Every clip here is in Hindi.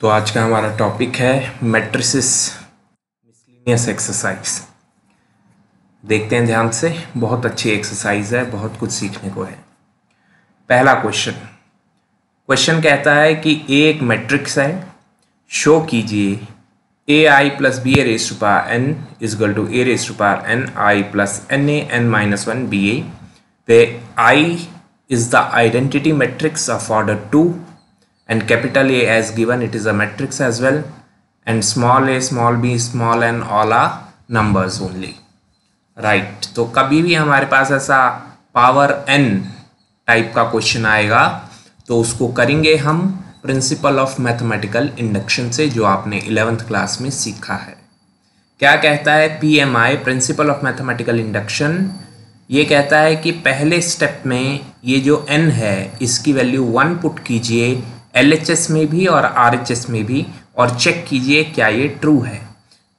तो आज का हमारा टॉपिक है मैट्रिसिस मिसलिनियस एक्सरसाइज देखते हैं ध्यान से, बहुत अच्छी एक्सरसाइज है, बहुत कुछ सीखने को है। पहला क्वेश्चन क्वेश्चन कहता है कि ए एक मैट्रिक्स है। शो कीजिए A I plus B A raise to power n equal to A raise to n I plus n A n minus one B A I is the identity matrix of order 2 and capital A as given, it is a matrix as well, and small a, small b, small n, all are numbers only. Right. तो कभी भी हमारे पास ऐसा पावर n टाइप का क्वेश्चन आएगा तो उसको करेंगे हम प्रिंसिपल ऑफ़ मैथमेटिकल इंडक्शन से, जो आपने इलेवेंथ क्लास में सीखा है। क्या कहता है P M I principle of mathematical induction ये कहता है कि पहले स्टेप में ये जो n है, इसकी वैल्यू वन पुट कीजिए LHS में भी और RHS में भी और चेक कीजिए क्या ये ट्रू है।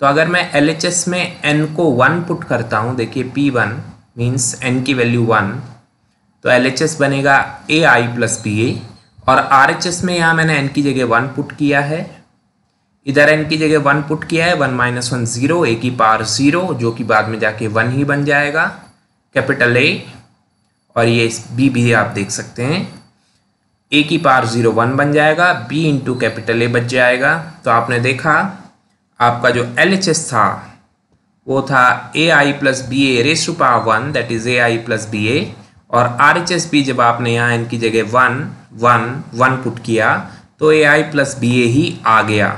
तो अगर मैं LHS में एन को वन पुट करता हूँ, देखिए पी वन मीन्स एन की वैल्यू वन तो LHS बनेगा A I plus B A और RHS में यहाँ मैंने एन की जगह वन पुट किया है। इधर एन की जगह वन पुट किया है one minus one zero A की पार ज़ीरो जो कि बाद में जाके वन ही बन जाएगा कैपिटल ए और ये बी भी आप देख सकते हैं। ए की पार ज़ीरो वन बन जाएगा बी इंटू कैपिटल ए बच जाएगा। तो आपने देखा, आपका जो एल एच एस था, वो था A I plus B A raise to power one that is A I plus B A और आर एच एस बी जब आपने यहाँ इनकी जगह वन वन वन पुट किया तो A I plus B A ही आ गया।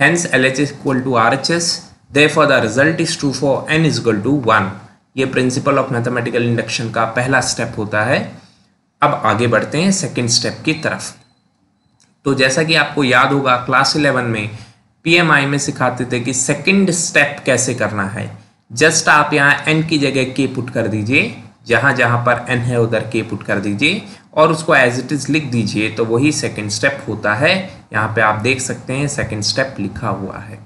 Hence L H S equal to R H S therefore the result is true for n is equal to one ये प्रिंसिपल ऑफ़ मैथमेटिकल इंडक्शन का पहला स्टेप होता है। अब आगे बढ़ते हैं सेकेंड स्टेप की तरफ़। तो जैसा कि आपको याद होगा क्लास इलेवन में पीएमआई में सिखाते थे कि सेकेंड स्टेप कैसे करना है। जस्ट आप यहाँ एन की जगह के पुट कर दीजिए, जहाँ जहाँ पर एन है उधर के पुट कर दीजिए, और उसको एज इट इज़ लिख दीजिए तो वही सेकेंड स्टेप होता है। यहाँ पे आप देख सकते हैं सेकेंड स्टेप लिखा हुआ है।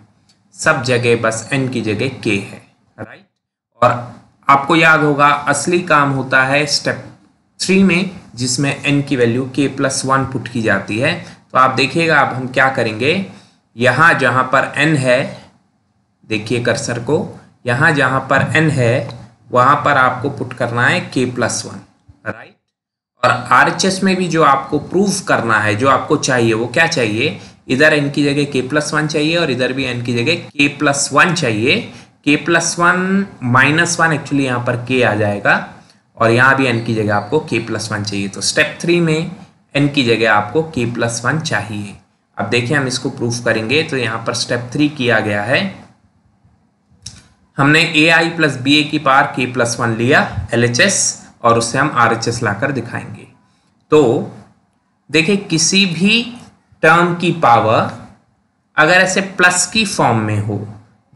सब जगह बस एन की जगह के है राइट और आपको याद होगा, असली काम होता है स्टेप थ्री में जिसमें एन की value K plus one put की जाती है। तो आप देखिएगा, अब हम क्या करेंगे? यहाँ जहाँ पर एन है, देखिए कर्सर को, यहाँ जहाँ पर एन है, वहाँ पर आपको पुट करना है के प्लस वन राइट और आर में भी जो आपको प्रूव करना है, जो आपको चाहिए, वो क्या चाहिए? इधर एन की जगह के प्लस वन चाहिए और इधर भी एन की जगह के प्लस वन चाहिए। K plus one minus one actually यहाँ पर के आ जाएगा। और यहाँ भी एन की जगह आपको के प्लस वन चाहिए। तो स्टेप थ्री में एन की जगह आपको के प्लस वन चाहिए। अब देखिए, हम इसको प्रूफ करेंगे। तो यहाँ पर स्टेप थ्री किया गया है। हमने A I plus B A की पार के प्लस वन लिया एल एच एस और उससे हम आर एच एस लाकर दिखाएँगे। तो देखिए, किसी भी टर्म की पावर अगर ऐसे प्लस की फॉर्म में हो,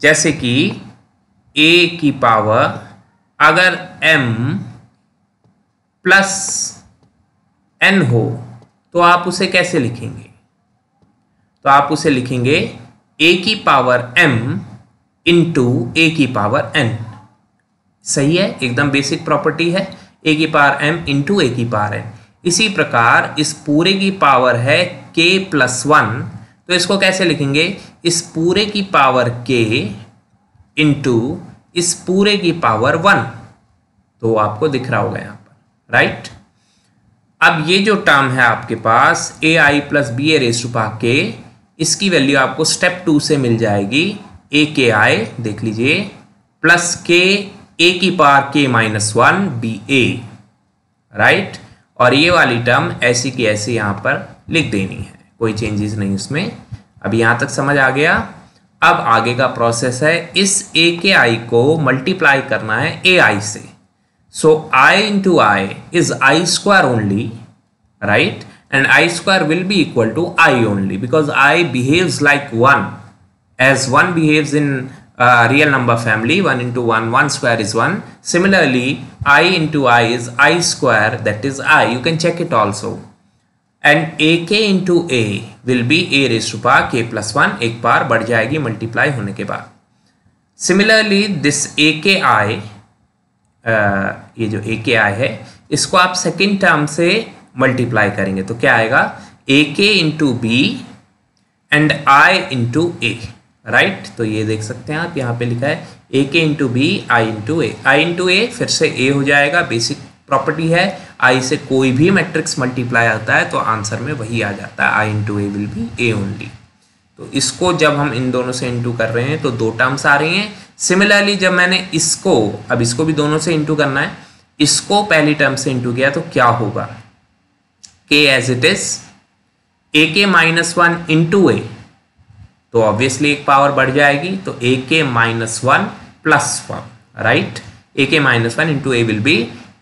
जैसे कि ए की पावर अगर m प्लस एन हो तो आप उसे कैसे लिखेंगे? तो आप उसे लिखेंगे ए की पावर m इंटू ए की पावर एन सही है? एकदम बेसिक प्रॉपर्टी है। ए की पावर m इंटू ए की पावर एन इसी प्रकार इस पूरे की पावर है के प्लस वन तो इसको कैसे लिखेंगे? इस पूरे की पावर k इंटू इस पूरे की पावर वन तो आपको दिख रहा होगा यहाँ राइट अब ये जो टर्म है आपके पास A I plus B A raise to power k इसकी वैल्यू आपको स्टेप टू से मिल जाएगी। ए के आई देख लीजिए प्लस के ए की power k minus one B A right और ये वाली टर्म ऐसी की ऐसी यहाँ पर लिख देनी है। कोई चेंजेस नहीं उसमें। अब यहाँ तक समझ आ गया। अब आगे का प्रोसेस है। इस ए के आई को मल्टीप्लाई करना है ए आई से। So I into I is I square only right and I square will be equal to I only because I behaves like one as 1 behaves in uh, real number family 1 into 1 1 square is 1 similarly i into i is i square that is i. You can check it also. And A k into A will be A raise to power k plus one एक बार बढ़ जाएगी मल्टीप्लाई होने के बाद. Similarly this A K I ये जो ए के आई है, इसको आप सेकेंड टर्म से मल्टीप्लाई करेंगे। तो क्या आएगा? A k into B and I into A right तो ये देख सकते हैं आप, यहाँ पे लिखा है A k into B I into A I into A फिर से ए हो जाएगा बेसिक प्रॉपर्टी है। आई से कोई भी मैट्रिक्स मल्टीप्लाई आता है तो आंसर में वही आ जाता है। I into A will be A only तो इसको जब हम इन दोनों से इंटू कर रहे हैं तो दो टर्म्स आ रही हैं। सिमिलरली जब मैंने इसको, अब इसको भी दोनों से इंटू करना है, इसको पहली टर्म से इंटू किया तो क्या होगा? के एज इट इज़ ए के माइनस वन इंटू ए तो ऑब्वियसली एक पावर बढ़ जाएगी तो A k minus one plus one right A k minus one into A will be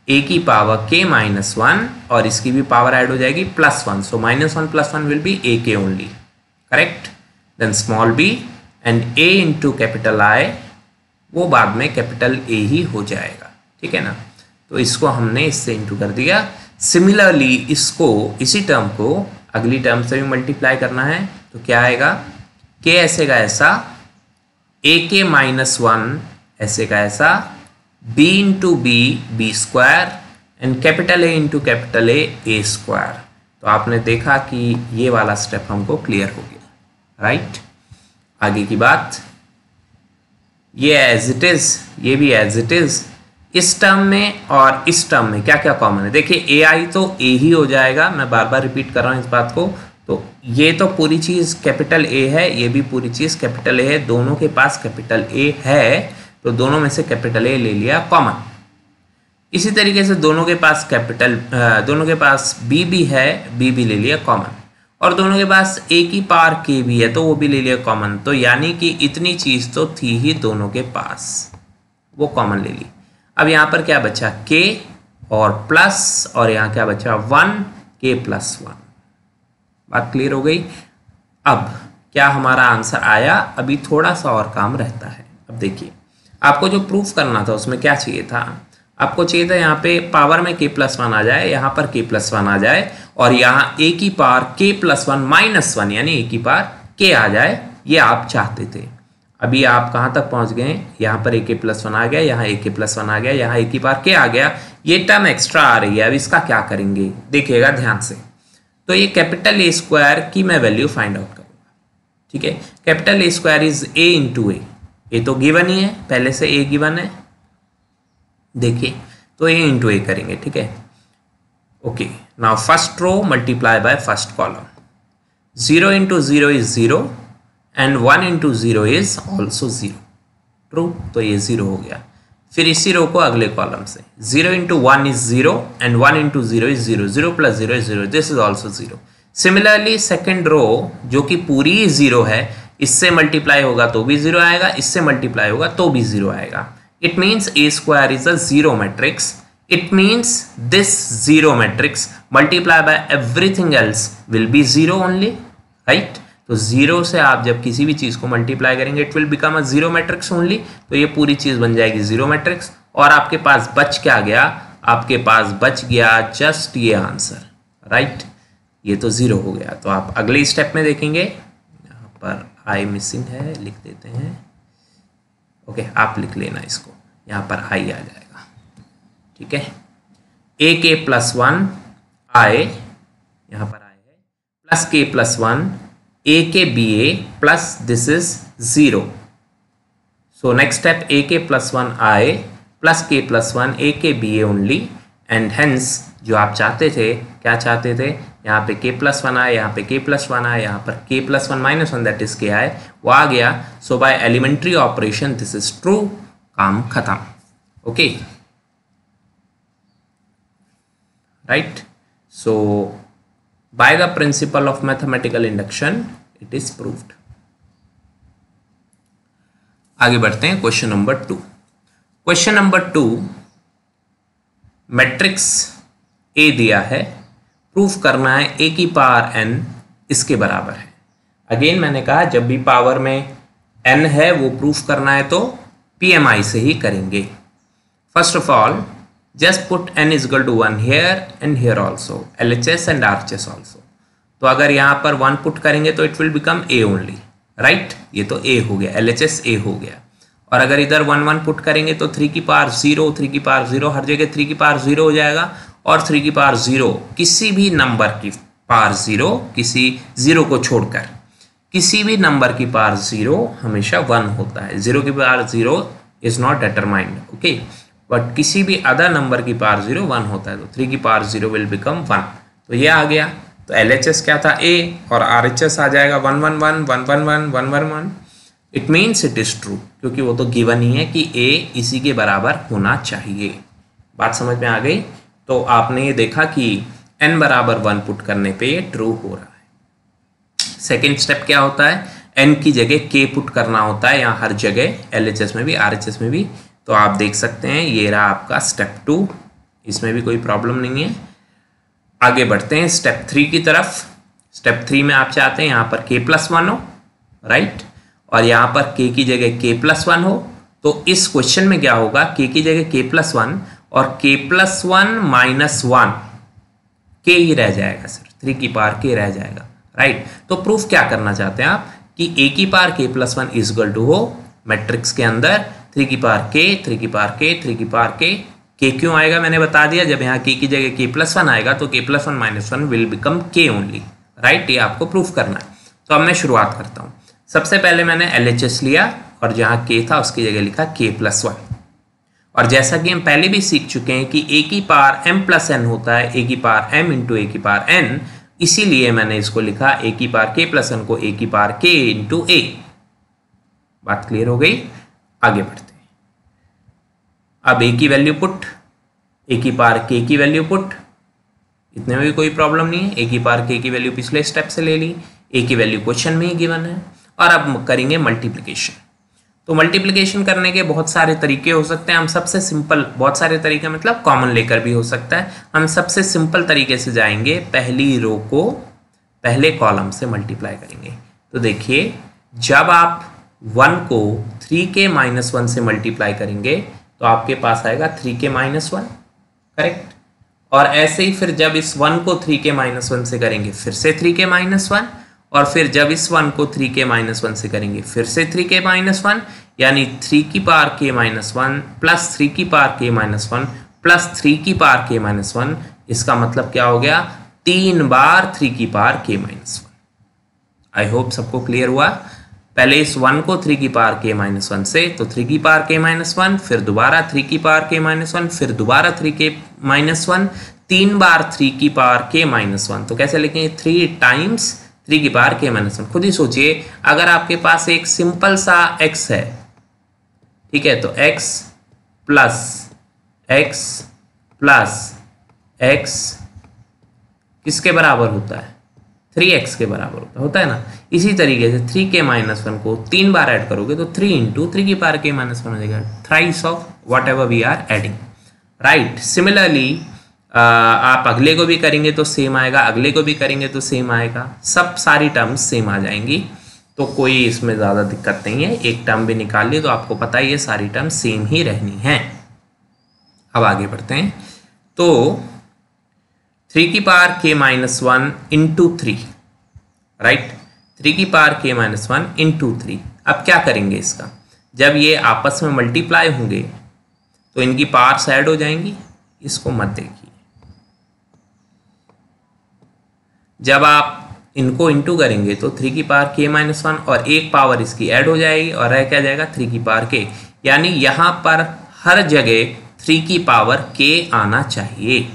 A की पावर के माइनस वन और इसकी भी पावर ऐड हो जाएगी plus one so minus one plus one will be A k only correct then small B and A into capital I वो बाद में कैपिटल ए ही हो जाएगा। ठीक है ना? तो इसको हमने इससे इंटू कर दिया। सिमिलरली इसको, इसी टर्म को अगली टर्म से भी मल्टीप्लाई करना है। तो क्या आएगा? के ऐसे का ऐसा ए के माइनस वन ऐसे का ऐसा B into B B square and capital A into capital A A square तो आपने देखा कि ये वाला स्टेप हमको क्लियर हो गया। राइट आगे की बात। ये एज इट इज़ ये भी एज इट इज़ इस टर्म में और इस टर्म में क्या क्या कॉमन है? देखिए ए आई तो ए ही हो जाएगा। मैं बार बार रिपीट कर रहा हूँ इस बात को। तो ये तो पूरी चीज़ कैपिटल ए है, ये भी पूरी चीज़ कैपिटल ए है। दोनों के पास कैपिटल ए है तो दोनों में से कैपिटल ए ले लिया कॉमन इसी तरीके से दोनों के पास कैपिटल दोनों के पास बी भी है बी भी ले लिया कॉमन और दोनों के पास ए की पार के भी है तो वो भी ले लिया कॉमन तो यानी कि इतनी चीज़ तो थी ही दोनों के पास। वो कॉमन ले ली। अब यहाँ पर क्या बचा? के और प्लस और यहाँ क्या बचा? वन के प्लस वन बात क्लियर हो गई? अब क्या हमारा आंसर आया? अभी थोड़ा सा और काम रहता है। अब देखिए, आपको जो प्रूफ करना था, उसमें क्या चाहिए था? आपको चाहिए था यहाँ पे पावर में के प्लस वन आ जाए, यहाँ पर के प्लस वन आ जाए और यहाँ ए की पावर के प्लस वन माइनस वन यानी ए की पावर के आ जाए, ये आप चाहते थे। अभी आप कहाँ तक पहुँच गए? यहाँ पर ए के प्लस वन आ गया, यहाँ ए के प्लस वन आ गया, यहाँ ए की पावर के आ गया। ये टर्म एक्स्ट्रा आ रही है, अब इसका क्या करेंगे? देखिएगा ध्यान से। तो ये कैपिटल ए स्क्वायर की मैं वैल्यू फाइंड आउट करूँगा। ठीक है? Capital A square is A into A ये तो गिवन ही है, पहले से ए गिवन है। देखिए तो ए इंटू ए करेंगे, ठीक है? Okay now first row multiply by first column zero into zero is zero and one into zero is also zero true तो ये ज़ीरो हो गया। फिर इसी रो को अगले कॉलम से। Zero into one is zero and one into zero is zero zero plus zero is zero this is also zero similarly second row जो कि पूरी ज़ीरो है, इससे मल्टीप्लाई होगा तो भी ज़ीरो आएगा, इससे मल्टीप्लाई होगा तो भी ज़ीरो आएगा। It means A square is a zero matrix it means this zero matrix multiply by everything else will be zero only right तो ज़ीरो से आप जब किसी भी चीज़ को मल्टीप्लाई करेंगे it will become a zero matrix only तो ये पूरी चीज़ बन जाएगी ज़ीरो मैट्रिक्स और आपके पास बच क्या गया? आपके पास बच गया जस्ट ये आंसर राइट ये तो ज़ीरो हो गया। तो आप अगले स्टेप में देखेंगे। यहाँ पर आई मिसिंग है, लिख देते हैं। ओके आप लिख लेना इसको। यहाँ पर आई आ जाएगा। ठीक है? ए के प्लस वन आए, यहाँ पर आए है। प्लस के plus one A k B A plus this is zero so next step A k plus one I plus k plus one A k B A only and hence जो आप चाहते थे, क्या चाहते थे? यहाँ पे के प्लस वन आए, यहाँ पे के प्लस वन आए, यहाँ पर k plus one minus one that is k I, वो आ गया। So by elementary operation this is true काम खत्म। Okay right so by the principle of mathematical induction it is proved आगे बढ़ते हैं question number two question number two matrix A दिया है प्रूफ करना है ए की पावर एन इसके बराबर है. अगेन मैंने कहा, जब भी पावर में एन है, वो प्रूफ करना है तो पीएमआई से ही करेंगे. First of all equal to one here and here also L H S and R H S also तो अगर यहाँ पर वन पुट करेंगे तो it will become A only right ये तो ए हो गया एल एच एस ए हो गया। और अगर इधर वन वन पुट करेंगे तो थ्री की पार ज़ीरो थ्री की पार ज़ीरो हर जगह थ्री की पार ज़ीरो हो जाएगा। और थ्री की पार ज़ीरो किसी भी नंबर की पार ज़ीरो किसी ज़ीरो को छोड़कर, किसी भी नंबर की पार ज़ीरो हमेशा वन होता है। ज़ीरो की power zero is not determined okay but किसी भी अदर नंबर की पार ज़ीरो वन होता है तो थ्री की power zero will become one तो ये आ गया। तो एल एच एस क्या था? ए और आर एच एस आ जाएगा one one one one one one one one one it means it is true क्योंकि वो तो गिवन ही है कि ए इसी के बराबर होना चाहिए। बात समझ में आ गई? तो आपने ये देखा कि एन बराबर वन पुट करने पे ये ट्रू हो रहा है। सेकेंड स्टेप क्या होता है? एन की जगह के पुट करना होता है, यहाँ हर जगह एल में भी आर में भी तो आप देख सकते हैं, ये रहा आपका स्टेप टू इसमें भी कोई प्रॉब्लम नहीं है। आगे बढ़ते हैं स्टेप थ्री की तरफ़। स्टेप थ्री में आप चाहते हैं, यहाँ पर के प्लस वन हो राइट और यहाँ पर के की जगह के प्लस वन हो तो इस क्वेश्चन में क्या होगा के की जगह के प्लस वन और k plus one minus one k ही रह जाएगा सर थ्री की पार के रह जाएगा राइट तो प्रूफ क्या करना चाहते हैं आप, कि ए की power k plus one is equal to हो मैट्रिक्स के अंदर थ्री की पार के थ्री की पार के थ्री की पार के के क्यों आएगा? मैंने बता दिया, जब यहाँ के की जगह के प्लस वन आएगा तो k plus one minus one will become k only right ये आपको प्रूफ करना है. तो अब मैं शुरुआत करता हूँ. सबसे पहले मैंने एल लिया, और जहाँ के था, उसकी जगह लिखा के प्लस वन और जैसा कि हम पहले भी सीख चुके हैं कि ए की पार एम प्लस एन होता है ए की पार एम इंटू ए की पार एन इसीलिए मैंने इसको लिखा ए की पार के प्लस एन को ए की पार के इंटू ए बात क्लियर हो गई? आगे बढ़ते अब ए की वैल्यू पुट ए की पार के की वैल्यू पुट इतने में भी कोई प्रॉब्लम नहीं है। ए की पार के की वैल्यू पिछले स्टेप से ले ली ए की वैल्यू क्वेश्चन में ही गिवन है। और अब करेंगे मल्टीप्लीकेशन तो मल्टीप्लिकेशन करने के बहुत सारे तरीके हो सकते हैं। हम सबसे सिंपल बहुत सारे तरीके मतलब कॉमन लेकर भी हो सकता है। हम सबसे सिंपल तरीके से जाएँगे, पहली रो को पहले कॉलम से मल्टीप्लाई करेंगे। तो देखिए, जब आप वन को थ्री के माइनस वन से मल्टीप्लाई करेंगे तो आपके पास आएगा three k minus one correct और ऐसे ही फिर जब इस वन को थ्री के माइनस वन से करेंगे, फिर से थ्री के माइनस वन और फिर जब इस वन को थ्री के माइनस वन से करेंगे, फिर से थ्री के माइनस वन यानी थ्री की पार के माइनस वन प्लस थ्री की पार के माइनस वन प्लस थ्री की पार के माइनस वन इसका मतलब क्या हो गया? तीन बार थ्री की power k minus one I hope सबको क्लियर हुआ। पहले इस वन को थ्री की पार के माइनस वन से तो थ्री की पार के माइनस वन फिर दोबारा थ्री की पार के माइनस वन फिर दोबारा थ्री के माइनस वन तीन बार थ्री की पार के माइनस वन तो कैसे लिखेंगे थ्री टाइम्स थ्री की पावर के माइनस वन खुद ही सोचिए, अगर आपके पास एक सिंपल सा एक्स है, ठीक है तो x plus x plus x किसके बराबर होता है? थ्री एक्स के बराबर होता है। होता है ना? इसी तरीके से थ्री के माइनस वन को तीन बार ऐड करोगे तो थ्री इंटू थ्री की पावर के माइनस वन हो जाएगा। Thrice of whatever we are adding right similarly आप अगले को भी करेंगे तो सेम आएगा, अगले को भी करेंगे तो सेम आएगा। सब सारी टर्म्स सेम आ जाएँगी। तो कोई इसमें ज़्यादा दिक्कत नहीं है। एक टर्म भी निकाल ली तो आपको पता ही है सारी टर्म सेम ही रहनी है। अब आगे बढ़ते हैं। तो थ्री की power k minus one into three right three की power k minus one into three अब क्या करेंगे इसका? जब ये आपस में मल्टीप्लाई होंगे तो इनकी पार्स ऐड हो जाएँगी। इसको मत देखिए। जब आप इनको इंटू करेंगे तो थ्री की पावर के माइनस वन और एक पावर इसकी ऐड हो जाएगी और रह क्या जाएगा? थ्री की पावर के यानी यहाँ पर हर जगह थ्री की पावर के आना चाहिए।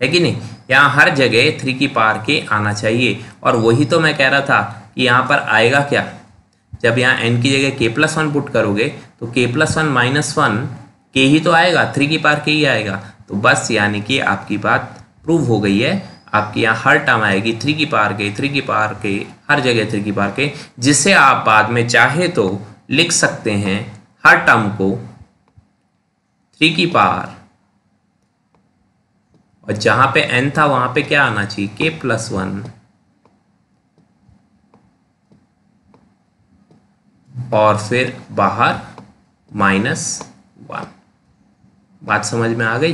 है कि नहीं? यहाँ हर जगह थ्री की पार के आना चाहिए। और वही तो मैं कह रहा था कि यहाँ पर आएगा क्या? जब यहाँ एन की जगह के प्लस वन पुट करोगे तो के plus one minus one k ही तो आएगा थ्री की पार के ही आएगा। तो बस यानी कि आपकी बात प्रूव हो गई है। आपके यहाँ हर टर्म आएगी थ्री की पार के थ्री की पार के, हर जगह थ्री की पार के। जिसे आप बाद में चाहे तो लिख सकते हैं, हर टर्म को थ्री की पार और जहाँ पे एन था, वहाँ पे क्या आना चाहिए? के प्लस वन और फिर बाहर माइनस वन बात समझ में आ गई?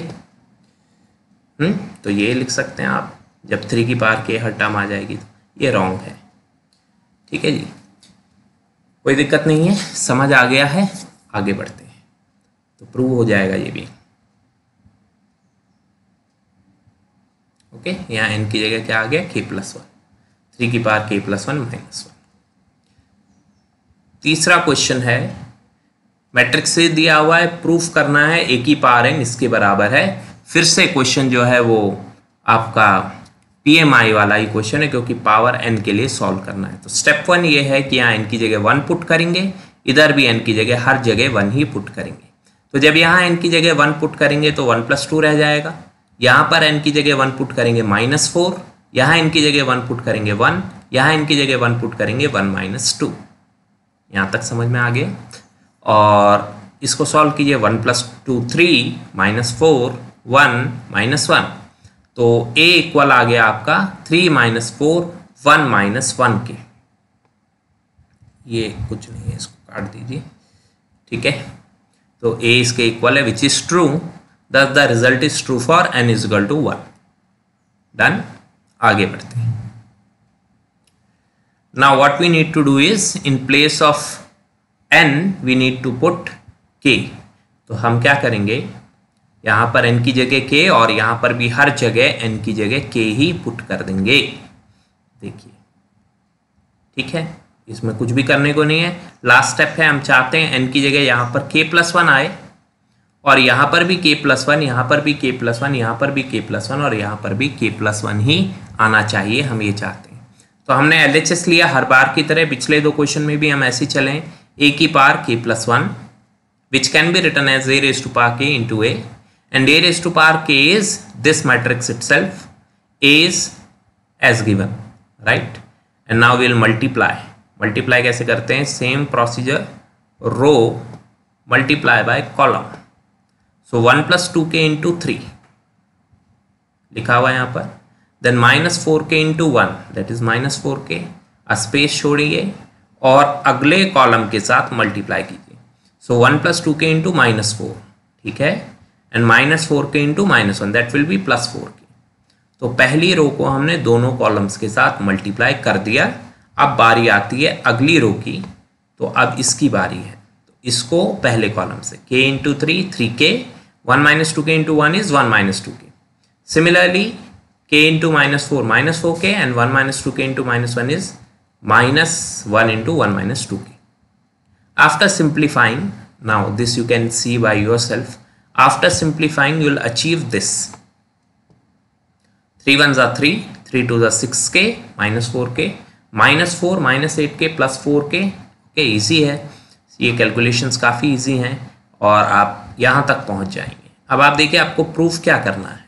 हम्म तो ये लिख सकते हैं आप। जब थ्री की पार के हर टर्म आ जाएगी तो ये रॉन्ग है। ठीक है जी? कोई दिक्कत नहीं है, समझ आ गया है, आगे बढ़ते हैं। तो प्रूव हो जाएगा ये भी। ओके यहाँ एन की जगह क्या आ गया? के प्लस वन थ्री की power k plus one minus one तीसरा क्वेश्चन है मैट्रिक्स से दिया हुआ है प्रूफ करना है एक ही पावर एन इसके बराबर है। फिर से क्वेश्चन जो है वो आपका पीएमआई वाला ही क्वेश्चन है, क्योंकि पावर एन के लिए सॉल्व करना है। तो स्टेप वन ये है कि यहाँ एन की जगह वन पुट करेंगे, इधर भी एन की जगह हर जगह वन ही पुट करेंगे। तो जब यहाँ एन की जगह वन पुट करेंगे तो वन प्लस टू रह जाएगा। यहाँ पर एन की जगह वन पुट करेंगे माइनस फोर यहाँ इनकी जगह वन पुट करेंगे वन यहाँ इनकी जगह वन पुट करेंगे वन माइनस टू यहाँ तक समझ में आ गया और इसको सॉल्व कीजिए one plus two three minus four one minus one तो ए इक्वल आ गया आपका three minus four one minus one k. ये कुछ नहीं है, इसको काट दीजिए। ठीक है? तो ए इसके इक्वल है which is true thus the result is true for n is equal to one done आगे बढ़ते हैं। Now, what we need to do is, in place of n, we need to put k. तो हम क्या करेंगे? यहाँ पर n की जगह k और यहाँ पर भी हर जगह n की जगह k ही पुट कर देंगे। देखिए। ठीक है? इसमें कुछ भी करने को नहीं है। लास्ट स्टेप है, हम चाहते हैं n की जगह यहाँ पर k प्लस वन आए। और यहाँ पर भी के प्लस वन यहाँ पर भी के प्लस वन यहाँ पर भी के प्लस वन और यहाँ पर भी के प्लस वन ही आना चाहिए, हम ये चाहते हैं। तो हमने एल एच एस लिया, हर बार की तरह पिछले दो क्वेश्चन में भी हम ऐसे चलें। ए की power k plus one which can be written as A raise to power k into A and a raised to power k is this matrix itself, a is as given, right? And now we'll multiply multiply कैसे करते हैं? Same procedure row multiply by by column so 1 plus 2k into 3 लिखा हुआ है यहाँ पर। Then minus four k into one that is minus four k space छोड़िए और अगले कॉलम के साथ मल्टीप्लाई कीजिए। So one plus two k into minus four ठीक है? And minus four k into minus one that will be plus four k तो पहली रो को हमने दोनों कॉलम्स के साथ मल्टीप्लाई कर दिया। अब बारी आती है अगली रो की। तो अब इसकी बारी है। तो इसको पहले कॉलम से k into three three k one minus two k into one is one minus two k. Similarly k into minus four minus four k and one minus two k into minus one is minus one into one minus two k. After simplifying now this you can see by yourself after simplifying you'll achieve this three one जा थ्री थ्री टू जा six k minus four k minus four minus eight k plus four k okay easy है। ये कैलकुलेशन काफ़ी ईजी हैं और आप यहाँ तक पहुँच जाएँगे। अब आप देखिए, आपको प्रूफ क्या करना है?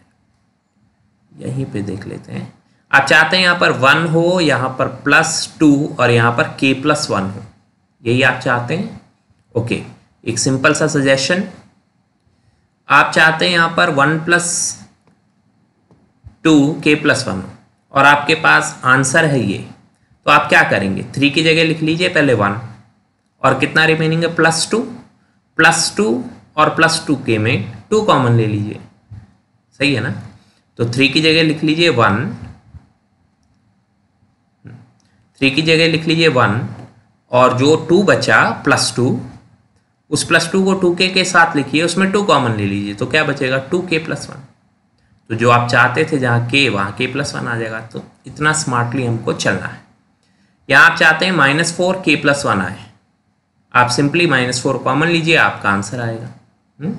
यहीं पे देख लेते हैं। आप चाहते हैं यहाँ पर वन हो, यहाँ पर प्लस टू और यहाँ पर के प्लस वन हो। यही आप चाहते हैं? ओके एक सिंपल सा सजेशन आप चाहते हैं यहाँ पर one plus two k plus one हो और आपके पास आंसर है ये। तो आप क्या करेंगे? थ्री की जगह लिख लीजिए, पहले वन और कितना रिमेनिंग है? प्लस टू प्लस टू और प्लस टू के में टू कॉमन ले लीजिए। सही है ना? तो थ्री की जगह लिख लीजिए वन थ्री की जगह लिख लीजिए वन और जो टू बचा प्लस टू उस प्लस टू को टू के के साथ लिखिए, उसमें टू कॉमन ले लीजिए तो क्या बचेगा? टू के प्लस वन तो जो आप चाहते थे जहाँ के वहाँ के प्लस वन आ जाएगा तो इतना स्मार्टली हमको चलना है। या आप चाहते हैं minus four k plus one आए, आप सिंपली माइनस फोर कॉमन लीजिए, आपका आंसर आएगा। हुँ? हम्म?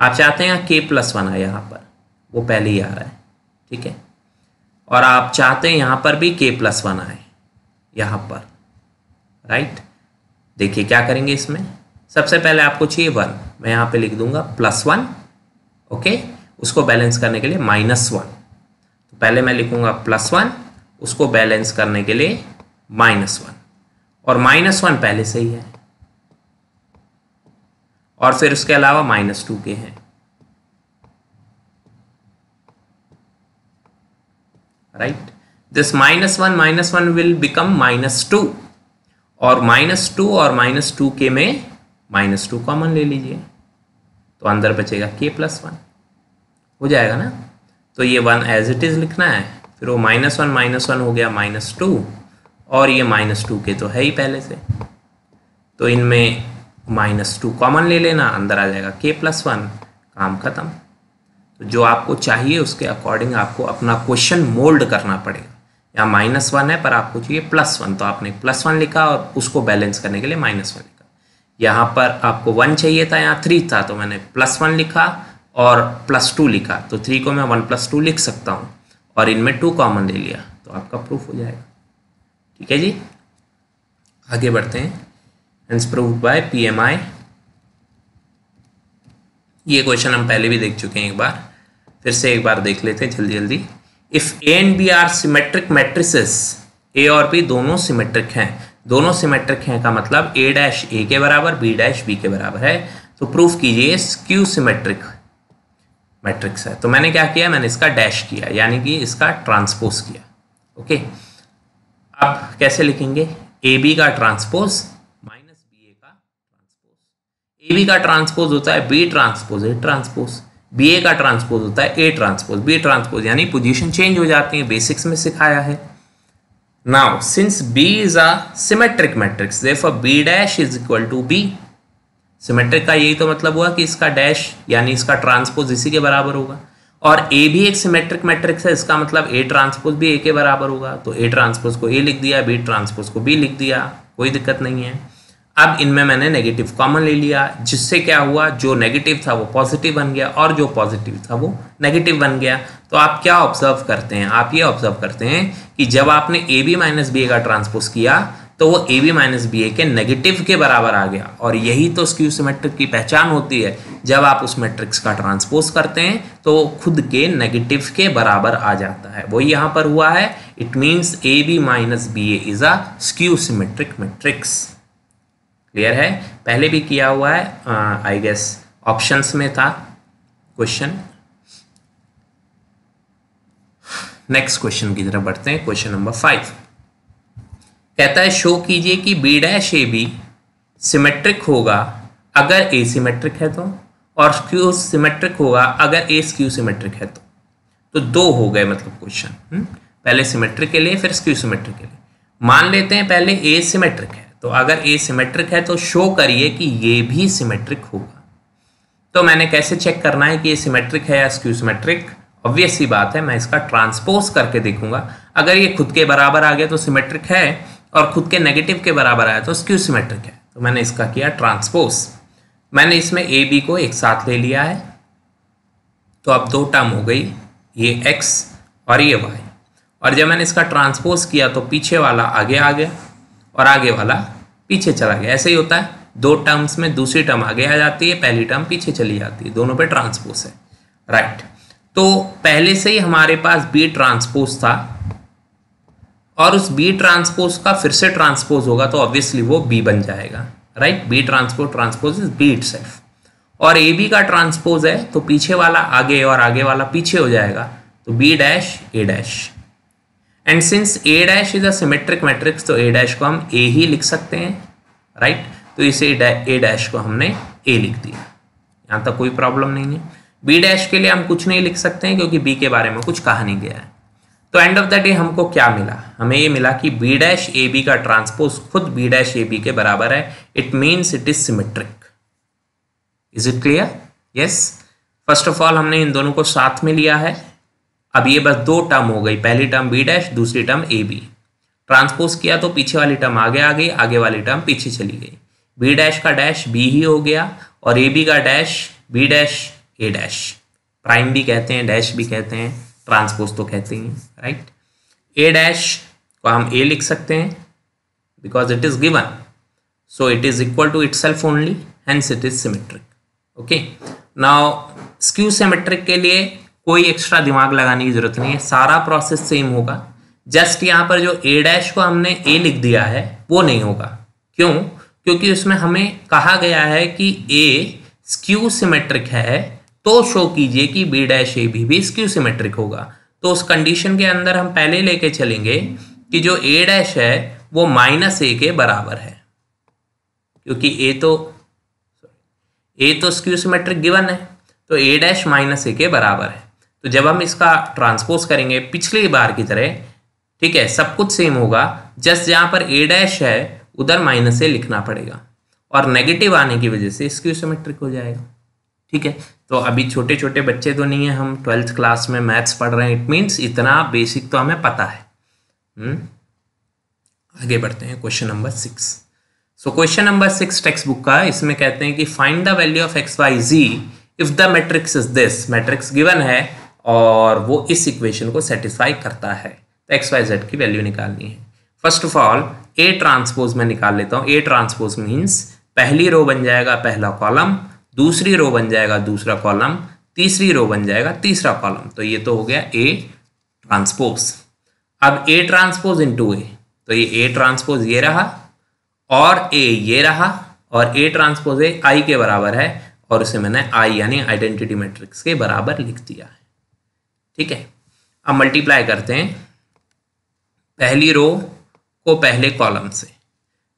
आप चाहते हैं के प्लस वन आए यहाँ पर। वो पहले ही आ रहा है। ठीक है? और आप चाहते हैं यहाँ पर भी के प्लस वन आए। यहाँ पर। राइट देखिए क्या करेंगे इसमें। सबसे पहले आपको चाहिए वन मैं यहाँ पे लिख दूँगा प्लस वन ओके उसको बैलेंस करने के लिए माइनस वन तो पहले मैं लिखूँगा प्लस वन उसको बैलेंस करने के लिए माइनस वन और माइनस वन पहले से ही है। और फिर उसके अलावा माइनस टू के हैं। Right this minus one minus one will become minus two और माइनस टू और माइनस टू के में माइनस टू कॉमन ले लीजिए। तो अंदर बचेगा के प्लस वन हो जाएगा ना? तो ये वन एज इट इज़ लिखना है। फिर वो माइनस वन माइनस वन हो गया माइनस टू और ये माइनस टू के तो है ही पहले से। तो इनमें माइनस टू कॉमन ले लेना, अंदर आ जाएगा के प्लस वन काम ख़त्म। तो जो आपको चाहिए, उसके अकॉर्डिंग आपको अपना क्वेश्चन मोल्ड करना पड़ेगा। यहाँ माइनस वन है, पर आपको चाहिए प्लस वन तो आपने प्लस वन लिखा और उसको बैलेंस करने के लिए माइनस वन लिखा। यहाँ पर आपको वन चाहिए था, यहाँ थ्री था तो मैंने प्लस वन लिखा और प्लस टू लिखा। तो थ्री को मैं वन प्लस टू लिख सकता हूँ और इनमें टू कॉमन ले लिया तो आपका प्रूफ हो जाएगा। ठीक है जी? आगे बढ़ते हैं। बाय पी एम आई ये क्वेश्चन हम पहले भी देख चुके हैं एक बार। फिर से एक बार देख लेते हैं जल्दी जल्दी। If A and B are symmetric matrices A और बी दोनों सिमेट्रिक हैं। दोनों सिमेट्रिक हैं का मतलब ए डैश ए के बराबर बी डैश बी के बराबर है। तो प्रूफ कीजिए स्क्यू सिमेट्रिक मैट्रिक्स है। तो मैंने क्या किया? मैंने इसका डैश किया, यानी कि इसका ट्रांसपोज किया। ओके अब कैसे लिखेंगे? ए बी का ट्रांसपोज माइनस बी ए का ट्रांसपोज ए बी का ट्रांसपोज होता है B transpose A transpose B A का ट्रांसपोज होता है ए ट्रांसपोज बी ट्रांसपोज यानी पोजीशन चेंज हो जाती है बेसिक्स में सिखाया है। Now since B is a symmetric matrix B dash is equal to B symmetric का यही तो मतलब हुआ कि इसका डैश यानी इसका ट्रांसपोज इसी के बराबर होगा। और ए भी एक सिमेट्रिक मैट्रिक्स है, इसका मतलब ए ट्रांसपोज भी ए के बराबर होगा। तो ए ट्रांसपोज को ए लिख दिया बी ट्रांसपोज को बी लिख दिया, कोई दिक्कत नहीं है। अब इनमें मैंने नेगेटिव कॉमन ले लिया, जिससे क्या हुआ? जो नेगेटिव था वो पॉजिटिव बन गया और जो पॉजिटिव था वो नेगेटिव बन गया। तो आप क्या ऑब्ज़र्व करते हैं? आप ये ऑब्ज़र्व करते हैं कि जब आपने A B minus B A का ट्रांसपोज किया तो वो A B minus B A के नेगेटिव के बराबर आ गया। और यही तो स्क्यू सिमेट्रिक की पहचान होती है। जब आप उस मैट्रिक्स का ट्रांसपोज करते हैं तो वो खुद के नेगेटिव के बराबर आ जाता है। वही यहाँ पर हुआ है। It means A B minus B A is a skew symmetric matrix clear है? पहले भी किया हुआ है आई गेस ऑप्शंस में था। क्वेश्चन नेक्स्ट क्वेश्चन की तरफ़ बढ़ते हैं। क्वेश्चन नंबर फाइव कहता है शो कीजिए कि B dash A B symmetric होगा। अगर ए सिमेट्रिक है तो और क्यू सिमेट्रिक होगा, अगर ए स्क्यू सिमेट्रिक है तो। तो दो हो गए मतलब क्वेश्चन हम्म? पहले सिमेट्रिक के लिए, फिर स्क्यू सिमेट्रिक के लिए। मान लेते हैं पहले ए सिमेट्रिक है। तो अगर ए सिमेट्रिक है तो शो करिए कि ये भी सिमेट्रिक होगा। तो मैंने कैसे चेक करना है कि ये सिमेट्रिक है या स्क्यू सिमेट्रिक ऑब्वियस सी बात है, मैं इसका ट्रांसपोज करके देखूँगा। अगर ये खुद के बराबर आ गया तो सिमेट्रिक है और खुद के नेगेटिव के बराबर आया तो स्क्यू सिमेट्रिक है। तो मैंने इसका किया ट्रांसपोज मैंने इसमें ए बी को एक साथ ले लिया है। तो अब दो टर्म हो गई, ये एक्स और ये वाई और जब मैंने इसका ट्रांसपोज किया तो पीछे वाला आगे आ गया। और आगे वाला पीछे चला गया। ऐसे ही होता है। दो टर्म्स में दूसरी टर्म आगे आ जाती है, पहली टर्म पीछे चली जाती है। दोनों पे ट्रांसपोज है। राइट तो पहले से ही हमारे पास बी ट्रांसपोज था और उस बी ट्रांसपोज का फिर से ट्रांसपोज होगा तो ऑब्वियसली वो बी बन जाएगा। Right B transpose transpose is B it और ए बी का ट्रांसपोज है तो पीछे वाला आगे और आगे वाला पीछे हो जाएगा। तो B dash A dash and since A dash is a symmetric matrix तो ए डैश को हम ए ही लिख सकते हैं राइट right? तो इसे ए डैश को हमने ए लिख दिया। यहाँ तक कोई प्रॉब्लम नहीं है। बी डैश के लिए हम कुछ नहीं लिख सकते हैं, क्योंकि बी के बारे में कुछ कहा नहीं गया है। तो एंड ऑफ़ द डे हमको क्या मिला? हमें ये मिला कि बी डैश ए बी का ट्रांसपोज खुद बी डैश ए बी के बराबर है। It means it is symmetric is it clear yes first of all हमने इन दोनों को साथ में लिया है। अब ये बस दो टर्म हो गई। पहली टर्म बी डैश दूसरी टर्म ए बी ट्रांसपोज किया तो पीछे वाली टर्म आगे आ गई, आगे वाली टर्म पीछे चली गई। बी डैश का डैश बी ही हो गया और ए बी का dash B dash A dash prime भी कहते हैं डैश भी कहते हैं ट्रांसपोज तो कहते हैं राइट ए डैश को हम ए लिख सकते हैं because it is given so it is equal to itself only hence it is symmetric okay now skew symmetric के लिए कोई एक्स्ट्रा दिमाग लगाने की ज़रूरत नहीं है। सारा प्रोसेस सेम होगा। जस्ट यहाँ पर जो ए डैश को हमने ए लिख दिया है वो नहीं होगा। क्यों? क्योंकि उसमें हमें कहा गया है कि ए स्क्यू सिमेट्रिक है तो शो कीजिए कि बी डैश ए भी, भी स्क्यू सिमेट्रिक होगा। तो उस कंडीशन के अंदर हम पहले लेके चलेंगे कि जो ए डैश है वो माइनस ए के बराबर है। क्योंकि ए तो ए तो स्क्यू सिमेट्रिक गिवन है तो ए डैश माइनस ए के बराबर है। तो जब हम इसका ट्रांसपोज करेंगे पिछली बार की तरह, ठीक है, सब कुछ सेम होगा जस्ट जहाँ पर ए डैश है, उधर माइनस ए लिखना पड़ेगा। और नेगेटिव आने की वजह से इसक्यू सिमेट्रिक हो जाएगा। ठीक है? तो अभी छोटे छोटे बच्चे तो नहीं है, हम ट्वेल्थ क्लास में मैथ्स पढ़ रहे हैं। इट मीन्स इतना बेसिक तो हमें पता है। हम्म? आगे बढ़ते हैं question number six so question number six textbook का, इसमें कहते हैं कि find the value of x y z if the matrix is this matrix given है और वो इस इक्वेशन को सेटिस्फाई करता है। तो एक्स वाई जेड की वैल्यू निकालनी है। First of all A transpose में निकाल लेता हूँ। ए ट्रांसपोज मीन्स पहली रो बन जाएगा पहला कॉलम दूसरी रो बन जाएगा दूसरा कॉलम तीसरी रो बन जाएगा तीसरा कॉलम तो ये तो हो गया ए ट्रांसपोज अब ए ट्रांसपोज इंटू ए तो ये ए ट्रांसपोज ये रहा और ए ये रहा और ए ट्रांसपोज ए आई के बराबर है और उसे मैंने आई यानी आइडेंटिटी मैट्रिक्स के बराबर लिख दिया है। ठीक है? अब मल्टीप्लाई करते हैं। पहली रो को पहले कॉलम से।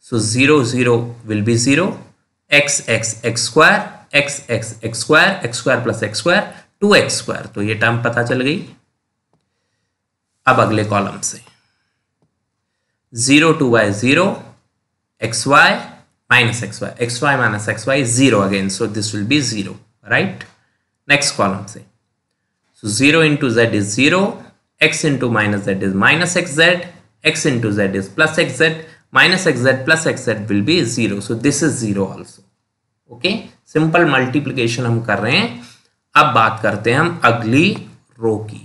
So zero zero will be zero x x x square x x x square x square plus x square two x square तो ये टर्म पता चल गई। अब अगले कॉलम से। Zero two y zero x y minus x y x y minus x y zero again so this will be zero right next column से। So 0 into z is 0, x into minus z is minus xz, x into z is plus xz, minus xz plus xz will be 0. So this is 0 also. Okay, simple multiplication हम कर रहे हैं। अब बात करते हैं हम अगली रो की।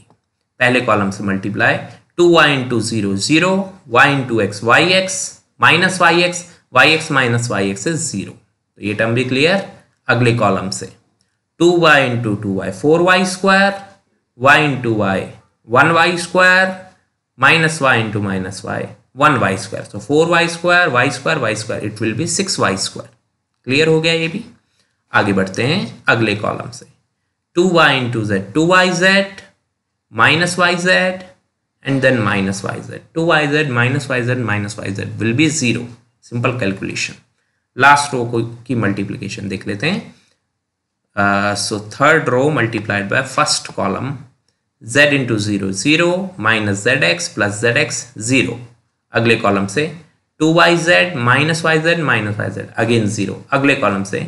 पहले कॉलम से multiply two y into zero zero y into x y x minus y x y x minus y x is zero तो ये टर्म भी क्लियर अगले कॉलम से। Two y into two y four y square y into y 1y square minus y into minus y 1y square so 4y square y square y square it will be 6y square clear हो गया ये भी आगे बढ़ते हैं अगले कॉलम से 2y into z 2yz minus yz and then minus yz 2yz minus yz minus yz will be 0 simple calculation last row को की मल्टीप्लीकेशन देख लेते हैं so third row multiplied by first column z into zero zero minus Z X plus Z X zero अगले कॉलम से two Y Z minus Y Z minus Y Z again zero अगले कॉलम से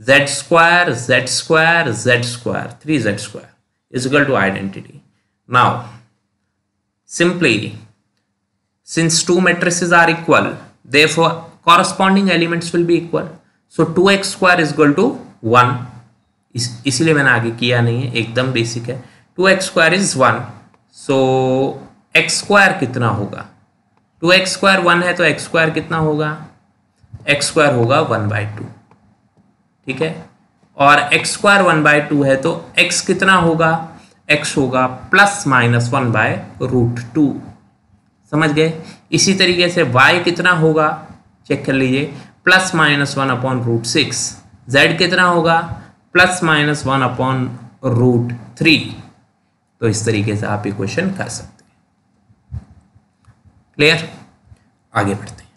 Z square Z square Z square three Z square is equal to identity now simply since two matrices are equal therefore corresponding elements will be equal so 2x square is equal to 1 इस, इसीलिए मैंने आगे किया नहीं है, एकदम बेसिक है। Two x square is one, so x square कितना होगा? टू एक्स स्क्वायर वन है तो एक्स स्क्वायर कितना होगा? एक्स स्क्वायर होगा वन बाई टू, ठीक है? और x square one by two है तो एक्स कितना होगा? एक्स होगा plus minus one by root two, समझ गए? इसी तरीके से वाई कितना होगा? चेक कर लीजिए, plus minus one upon root six z कितना होगा? Plus minus one upon root three. तो इस तरीके से आप इक्वेशन कर सकते हैं। क्लियर आगे बढ़ते हैं।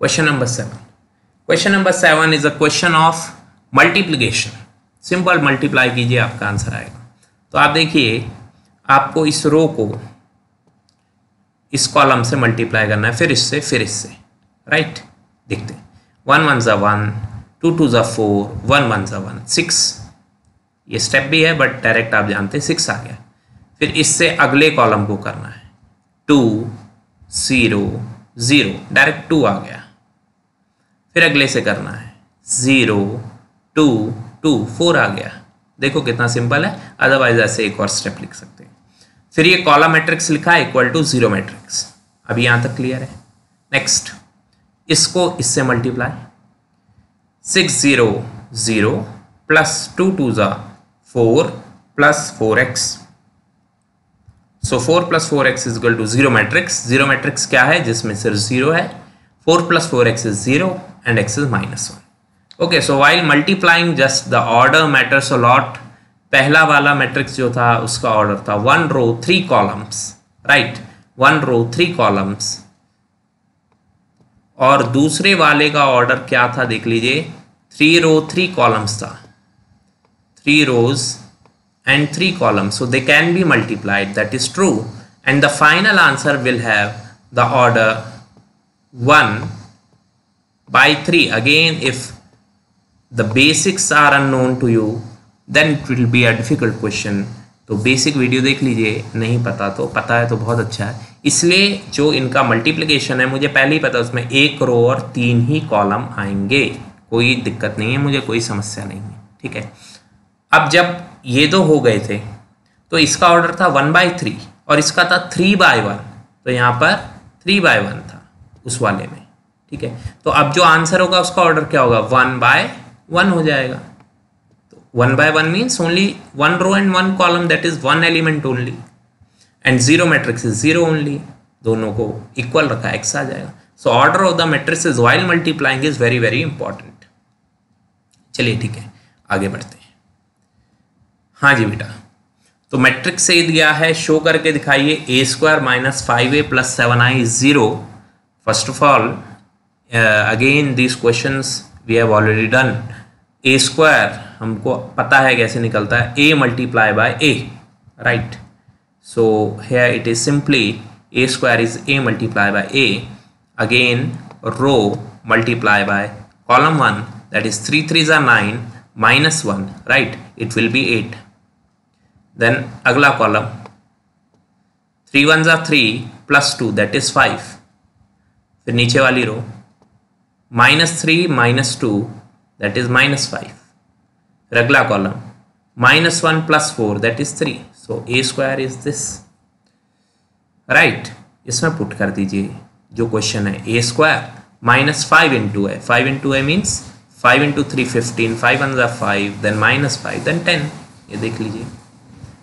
Question number seven question number seven is a question of multiplication simple multiply कीजिए, आपका आंसर आएगा। तो आप देखिए, आपको इस रो को इस कॉलम से मल्टीप्लाई करना है, फिर इससे फिर इससे। राइट देखते हैं। वन वन ज़ा वन टू टू ज़ा फोर, वन वन ज़ा वन, सिक्स। ये स्टेप भी है बट डायरेक्ट आप जानते हैं, सिक्स आ गया। फिर इससे अगले कॉलम को करना है। Two, zero zero. Direct two आ गया। फिर अगले से करना है। ज़ीरो, टू टू, फोर आ गया। देखो कितना सिंपल है अदरवाइज़ ऐसे एक और स्टेप लिख सकते हैं। फिर ये कॉलम मैट्रिक्स लिखा है इक्वल टू ज़ीरो मैट्रिक्स अभी यहाँ तक क्लियर है। नेक्स्ट इसको इससे multiply six zero zero plus two two ज़ा four plus four x. So four plus four x is equal to zero matrix zero matrix क्या है? जिसमें सिर्फ़ ज़ीरो है। Four plus four x is zero and x is minus one okay so while multiplying just the order matters lot पहला वाला मैट्रिक्स जो था, उसका ऑर्डर था one row three columns right one row three columns और दूसरे वाले का ऑर्डर क्या था, देख लीजिए। थ्री रो थ्री कॉलम्स था three rows and three columns so they can be multiplied that is true and the final answer will have the order 1 by 3 again if the basics are unknown to you then it will be a difficult question तो बेसिक वीडियो देख लीजिए नहीं पता तो पता है तो बहुत अच्छा है इसलिए जो इनका मल्टीप्लिकेशन है मुझे पहले ही पता उसमें एक रो और तीन ही कॉलम आएँगे कोई दिक्कत नहीं है, मुझे कोई समस्या नहीं है, ठीक है? अब जब ये दो हो गए थे तो इसका ऑर्डर था वन बाई थ्री और इसका था थ्री बाय वन तो यहाँ पर थ्री बाय वन था उस वाले में, ठीक है? तो अब जो आंसर होगा, उसका ऑर्डर क्या होगा? वन बाय वन हो जाएगा। तो one by one means only one row and one column that is one element only and zero matrix is zero only दोनों को इक्वल रखा एक्स आ जाएगा। So order of the matrix is while multiplying is very very important चलिए ठीक है, आगे बढ़ते हैं। हाँ जी बेटा तो मैट्रिक्स से दिया है शो करके दिखाइए A square minus five A plus seven I zero first of all again this question we have already done A square हमको पता है कैसे निकलता है A multiply by A right so here it is simply A square is A multiply by A again row multiply by column one that is three three ज़ा nine minus one right it will be eight then अगला कॉलम थ्री वन ज़ा three plus two that is five फिर नीचे वाली row minus three minus two that is minus five फिर अगला column minus one plus four that is three so A square is this right इसमें पुट कर दीजिए जो क्वेश्चन है. A square minus five into है फाइव इंटू है means five into three fifteen five one ज़ा five then minus five then ten ये देख लीजिए।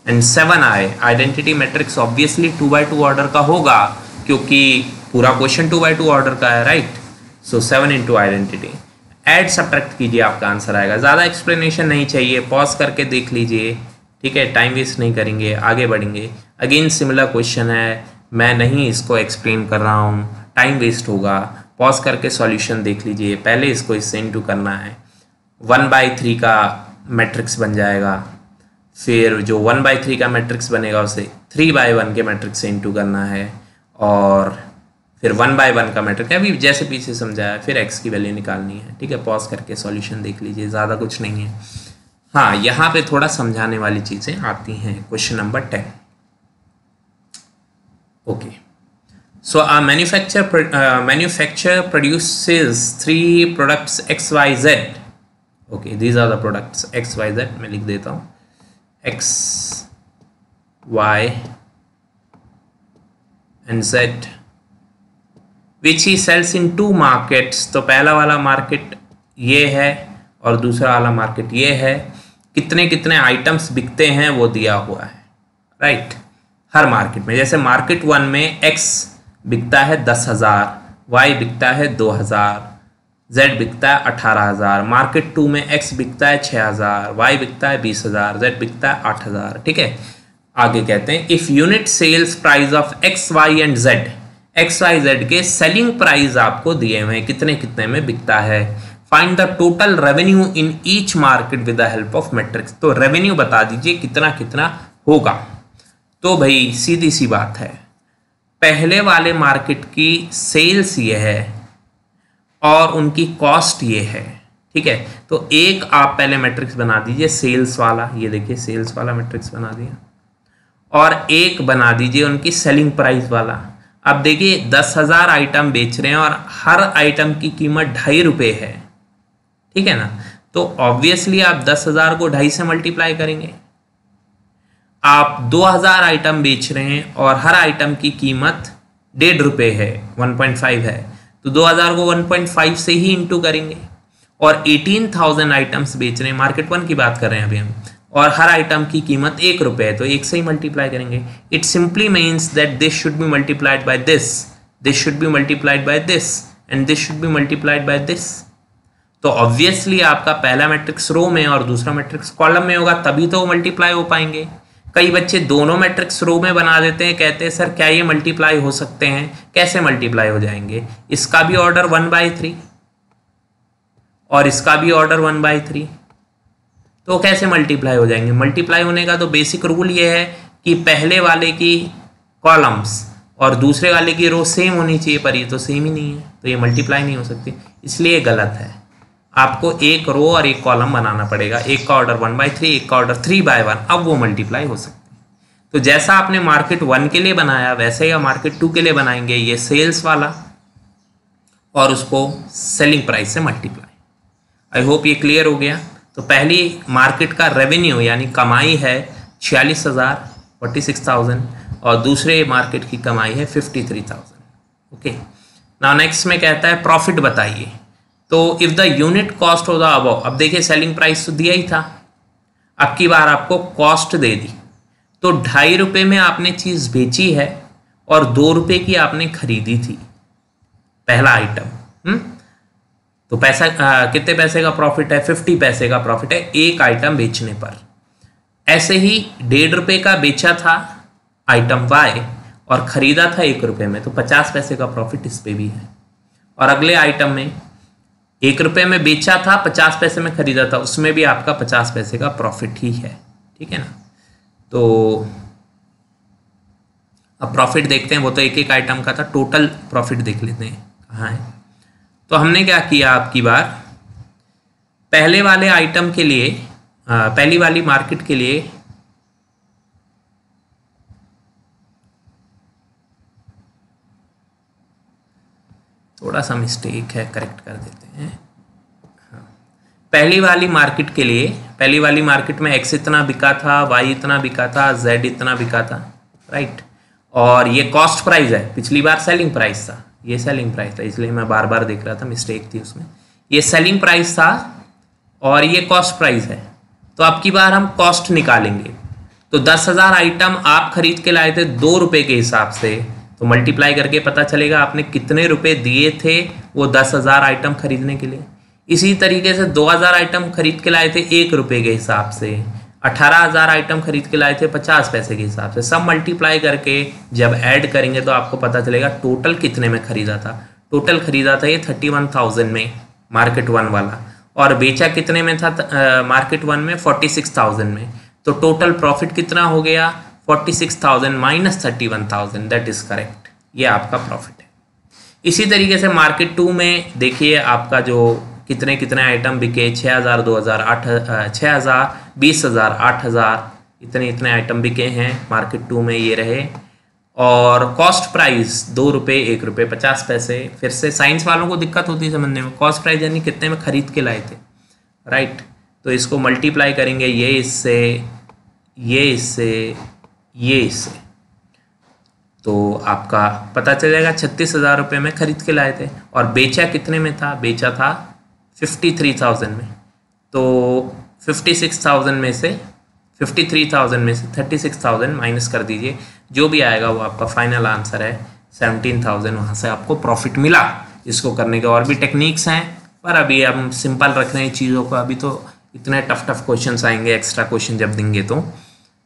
And seven I identity matrix obviously two by two order का होगा, क्योंकि पूरा question two by two order का है right so seven into identity add subtract कीजिए, आपका आंसर आएगा। ज़्यादा एक्सप्लेनेशन नहीं चाहिए। पॉज करके देख लीजिए। ठीक है? टाइम वेस्ट नहीं करेंगे। आगे बढ़ेंगे। अगेन सिमिलर क्वेश्चन है। मैं नहीं इसको एक्सप्लेन कर रहा हूँ। टाइम वेस्ट होगा। पॉज करके सॉल्यूशन देख लीजिए। पहले इसको इससे इंटू करना है। वन बाई थ्री का मैट्रिक्स बन जाएगा। फिर जो वन बाई थ्री का मैट्रिक्स बनेगा, उसे थ्री बाई वन के मैट्रिक्स से इंटू करना है। और फिर वन बाय वन का मैट्रिक्स अभी जैसे पीछे समझाया, फिर एक्स की वैल्यू निकालनी है। ठीक है? पॉज करके सॉल्यूशन देख लीजिए। ज़्यादा कुछ नहीं है। हाँ यहाँ पे थोड़ा समझाने वाली चीज़ें आती हैं। Question number ten okay so uh manufacture manufacture produces three products x y z okay these are the products x y z मैं लिख देता हूँ. X, y, and z, which he sells in two markets. तो पहला वाला मार्केट ये है और दूसरा वाला मार्केट ये है. कितने कितने आइटम्स बिकते हैं वो दिया हुआ है. Right right? हर मार्केट में. जैसे मार्केट वन में एक्स बिकता है दस हज़ार वाई बिकता है दो हज़ार जेड बिकता है अठारह हज़ार मार्केट टू में एक्स बिकता है छः हज़ार वाई बिकता है बीस हज़ार जेड बिकता है आठ हज़ार, ठीक है? आगे कहते हैं if unit sales price of x y and z x y z के सेलिंग प्राइस आपको दिए हुए हैं, कितने कितने में बिकता है? Find the total revenue in each market with the help of matrix तो रेवेन्यू बता दीजिए कितना कितना होगा। तो भाई, सीधी सी बात है। पहले वाले मार्केट की सेल्स ये है और उनकी कॉस्ट ये है, ठीक है? तो एक आप पहले मैट्रिक्स बना दीजिए, सेल्स वाला, ये देखिए, सेल्स वाला मैट्रिक्स बना दिया। और एक बना दीजिए उनकी सेलिंग प्राइस वाला। अब देखिए, दस हज़ार आइटम बेच रहे हैं और हर आइटम की कीमत ढाई रुपये है, ठीक है ना? तो ऑब्वियसली आप दस हज़ार को ढाई से मल्टीप्लाई करेंगे। आप दो हज़ार आइटम बेच रहे हैं और हर आइटम की कीमत डेढ़ रुपये है वन पॉइंट फाइव है। तो 2000 को 1.5 से ही इंटू करेंगे और 18,000 आइटम्स बेच रहे हैं। मार्केट वन की बात कर रहे हैं अभी हम। और हर आइटम की कीमत एक रुपये है तो एक से ही मल्टीप्लाई करेंगे। It simply means that this should be multiplied by this this should be multiplied by this and this should be multiplied by this तो ऑब्वियसली आपका पहला मैट्रिक्स रो में और दूसरा मैट्रिक्स कॉलम में होगा तभी तो वो मल्टीप्लाई हो पाएँगे। कई बच्चे दोनों मैट्रिक्स रो में बना देते हैं, कहते हैं, सर, क्या ये मल्टीप्लाई हो सकते हैं? कैसे मल्टीप्लाई हो जाएँगे? इसका भी ऑर्डर वन बाई थ्री और इसका भी ऑर्डर वन बाई थ्री तो कैसे मल्टीप्लाई हो जाएँगे? मल्टीप्लाई होने का तो बेसिक रूल ये है कि पहले वाले की कॉलम्स और दूसरे वाले की रो सेम होनी चाहिए, पर ये तो सेम ही नहीं है तो ये मल्टीप्लाई नहीं हो सकती। इसलिए गलत है। आपको एक रो और एक कॉलम बनाना पड़ेगा। एक का ऑर्डर वन बाई थ्री एक का ऑर्डर थ्री बाय वन अब वो मल्टीप्लाई हो सकते हैं। तो जैसा आपने मार्केट वन के लिए बनाया, वैसे ही मार्केट टू के लिए बनाएँगे ये सेल्स वाला और उसको सेलिंग प्राइस से मल्टीप्लाई आई होप ये क्लियर हो गया। तो पहली मार्केट का रेवेन्यू यानी कमाई है छियालीस हज़ार फोर्टी सिक्स थाउज़ेंड और दूसरे मार्केट की कमाई है फिफ्टी थ्री थाउज़ेंड ओके ना नेक्स्ट में कहता है प्रॉफिट बताइए। तो if the unit cost of the अब देखिए सेलिंग प्राइस तो दिया ही था। अब की बार आपको कॉस्ट दे दी। तो ढाई रुपये में आपने चीज़ बेची है और दो रुपये की आपने खरीदी थी। पहला आइटम हम्म? तो पैसा आ, कितने पैसे का प्रॉफिट है? फिफ्टी पैसे का प्रॉफिट है एक आइटम बेचने पर। ऐसे ही डेढ़ रुपये का बेचा था आइटम वाई और ख़रीदा था एक रुपये में तो पचास पैसे का प्रॉफिट इस पर भी है। और अगले आइटम में एक रुपये में बेचा था, पचास पैसे में ख़रीदा था, उसमें भी आपका पचास पैसे का प्रॉफिट ही है, ठीक है ना? तो अब प्रॉफिट देखते हैं, वो तो एक एक आइटम का था टोटल प्रॉफिट देख लेते हैं, कहाँ है? तो हमने क्या किया आपकी बार? पहले वाले आइटम के लिए पहली वाली मार्केट के लिए थोड़ा सा मिस्टेक है करेक्ट कर देते हैं। हाँ। पहली वाली मार्केट के लिए, पहली वाली मार्केट में एक्स इतना बिका था वाई इतना बिका था जेड इतना बिका था राइट और ये कॉस्ट प्राइस है। पिछली बार सेलिंग प्राइस था। ये सेलिंग प्राइस था, इसलिए मैं बार बार देख रहा था मिस्टेक थी उसमें। ये सेलिंग प्राइस था और ये कॉस्ट प्राइस है। तो अब की बार हम कॉस्ट निकालेंगे। तो दस हज़ार आइटम आप खरीद के लाए थे दो रुपये के हिसाब से। तो मल्टीप्लाई करके पता चलेगा आपने कितने रुपए दिए थे वो दस हज़ार आइटम खरीदने के लिए। इसी तरीके से दो हज़ार आइटम खरीद के लाए थे एक रुपये के हिसाब से। अठारह हज़ार आइटम खरीद के लाए थे पचास पैसे के हिसाब से। सब मल्टीप्लाई करके जब ऐड करेंगे तो आपको पता चलेगा टोटल कितने में खरीदा था। टोटल खरीदा था ये थर्टी वन थाउज़ेंड में मार्केट वन वाला। और बेचा कितने में था? मार्केट वन में फोर्टी सिक्स थाउज़ेंड में। तो टोटल प्रॉफिट कितना हो गया? Forty six thousand minus thirty one thousand that is correct ये आपका प्रॉफिट है। इसी तरीके से मार्केट टू में देखिए आपका जो कितने कितने आइटम बिके छः हज़ार, दो हज़ार, आठ छः हज़ार, बीस हज़ार, आठ हज़ार, इतने इतने आइटम बिके हैं मार्केट टू में ये रहे। और कॉस्ट प्राइस दो रुपये एक रुपये पचास पैसे। फिर से साइंस वालों को दिक्कत होती है समझने में। कॉस्ट प्राइस यानी कितने में ख़रीद के लाए थे। राइट तो इसको मल्टीप्लाई करेंगे। ये इससे ये इससे ये इससे तो आपका पता चलेगा छत्तीस हज़ार रुपये में ख़रीद के लाए थे और बेचा कितने में था? बेचा था फिफ्टी थ्री थाउज़ेंड में। तो फिफ्टी सिक्स थाउज़ेंड में से फिफ्टी थ्री थाउज़ेंड में से थर्टी सिक्स थाउज़ेंड माइनस कर दीजिए। जो भी आएगा वो आपका फाइनल आंसर है। सेवनटीन थाउज़ेंड वहाँ से आपको प्रॉफिट मिला। इसको करने के और भी टेक्निक्स हैं। पर अभी हम सिंपल रख रहे हैं चीज़ों को। अभी तो इतने टफ टफ क्वेश्चन आएँगे एक्स्ट्रा क्वेश्चन जब देंगे तो।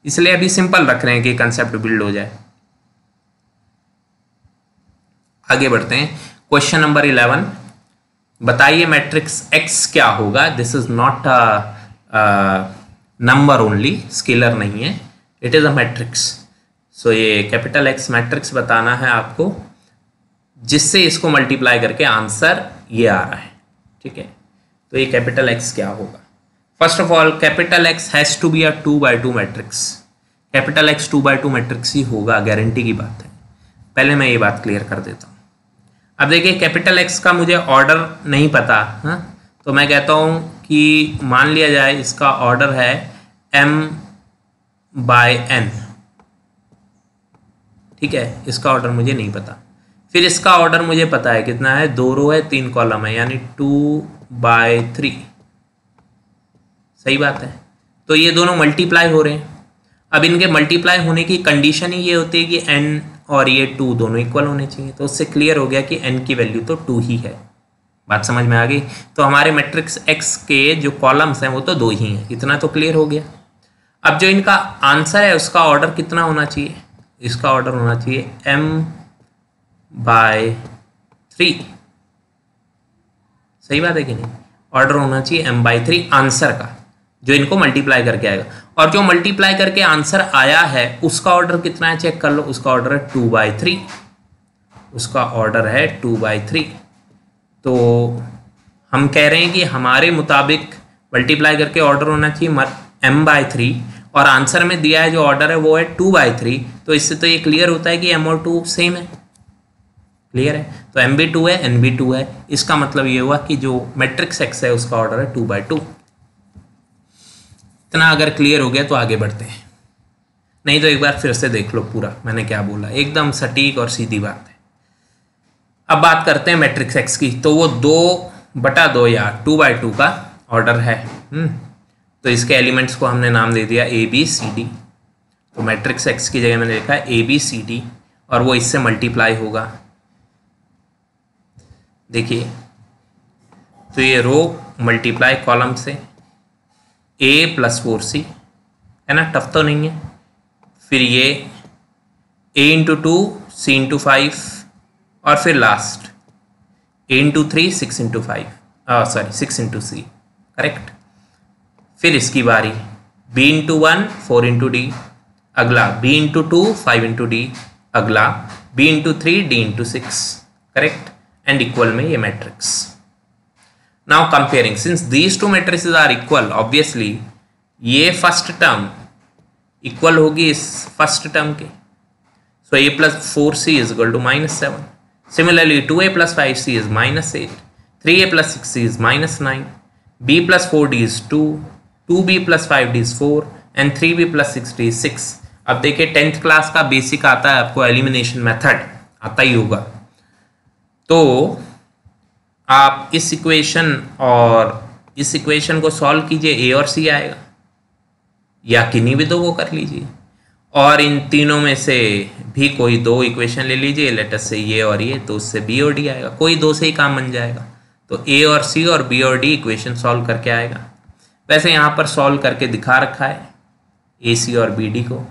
इसलिए अभी सिंपल रख रहे हैं कि कंसेप्ट बिल्ड हो जाए। आगे बढ़ते हैं। क्वेश्चन नंबर इलेवन बताइए मैट्रिक्स एक्स क्या होगा? This is not number only scalar नहीं है। It is a matrix so ये कैपिटल एक्स मैट्रिक्स बताना है आपको, जिससे इसको मल्टीप्लाई करके आंसर ये आ रहा है। ठीक है? तो ये कैपिटल एक्स क्या होगा? First of all capital X has to be a two by two matrix capital X two by two matrix ही होगा गारंटी की बात है। पहले मैं ये बात क्लियर कर देता हूँ। अब देखिए कैपिटल एक्स का मुझे ऑर्डर नहीं पता हाँ? तो मैं कहता हूँ कि मान लिया जाए, इसका ऑर्डर है एम बाय एन ठीक है? इसका ऑर्डर मुझे नहीं पता। फिर इसका ऑर्डर मुझे पता है कितना है? दो रो है, तीन कॉलम है, यानी टू बाय थ्री सही बात है। तो ये दोनों मल्टीप्लाई हो रहे हैं। अब इनके मल्टीप्लाई होने की कंडीशन ही ये होती है कि एन और ये टू दोनों इक्वल होने चाहिए। तो उससे क्लियर हो गया कि एन की वैल्यू तो टू ही है। बात समझ में आ गई? तो हमारे मैट्रिक्स एक्स के जो कॉलम्स हैं वो तो दो ही हैं। इतना तो क्लियर हो गया। अब जो इनका आंसर है, उसका ऑर्डर कितना होना चाहिए? इसका ऑर्डर होना चाहिए एम बाय थ्री सही बात है कि नहीं? ऑर्डर होना चाहिए एम बाई थ्री आंसर का। जो इनको मल्टीप्लाई करके आएगा। और जो मल्टीप्लाई करके आंसर आया है, उसका ऑर्डर कितना है? चेक कर लो, उसका ऑर्डर है टू बाई थ्री उसका ऑर्डर है टू बाई थ्री तो हम कह रहे हैं कि हमारे मुताबिक मल्टीप्लाई करके ऑर्डर होना चाहिए एम बाय थ्री और आंसर में दिया है जो ऑर्डर है, वो है टू बाई थ्री तो इससे तो ये क्लियर होता है कि एम और टू सेम है। क्लियर है? तो एम बी टू है एन बी टू है। इसका मतलब ये हुआ कि जो मैट्रिक्स एक्स है, उसका ऑर्डर है टू बाई टू इतना अगर क्लियर हो गया तो आगे बढ़ते हैं। नहीं तो एक बार फिर से देख लो पूरा, मैंने क्या बोला? एकदम सटीक और सीधी बात है। अब बात करते हैं मैट्रिक्स एक्स की तो वो दो बटा दो या टू बाई टू का ऑर्डर है। हम्म तो इसके एलिमेंट्स को हमने नाम दे दिया ए बी सी डी तो मैट्रिक्स एक्स की जगह मैंने लिखा ए बी सी डी और वो इससे मल्टीप्लाई होगा। देखिए तो ये रो मल्टीप्लाई कॉलम से ए प्लस फोर सी है ना? टफ तो नहीं है। फिर ये a into two c into five और फिर last a into three six into five sorry six into c correct फिर इसकी बारी। B into one four into d अगला b into two five into d अगला b into three d into six correct and equal में ये matrix now comparing since these two matrix are equal obviously ये फ़र्स्ट टर्म इक्वल होगी इस फ़र्स्ट टर्म के। So a plus four c is equal to minus seven similarly two a plus five c is minus eight three a plus six c is minus nine b plus four d is two two b plus five d four and three b plus six d six अब देखिए टेंथ क्लास का बेसिक आता है आपको एलिमिनेशन मेथड आता ही होगा। तो आप इस इक्वेशन और इस इक्वेशन को सॉल्व कीजिए ए और सी आएगा। या किन्हीं भी दो को कर लीजिए। और इन तीनों में से भी कोई दो इक्वेशन ले लीजिए लेटेस्ट से ये और ये तो उससे बी और डी आएगा। कोई दो से ही काम बन जाएगा। तो ए और सी और बी और डी इक्वेशन सॉल्व करके आएगा। वैसे यहाँ पर सॉल्व करके दिखा रखा है ए सी और बी डी को।